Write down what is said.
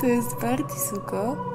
To jest party, suko.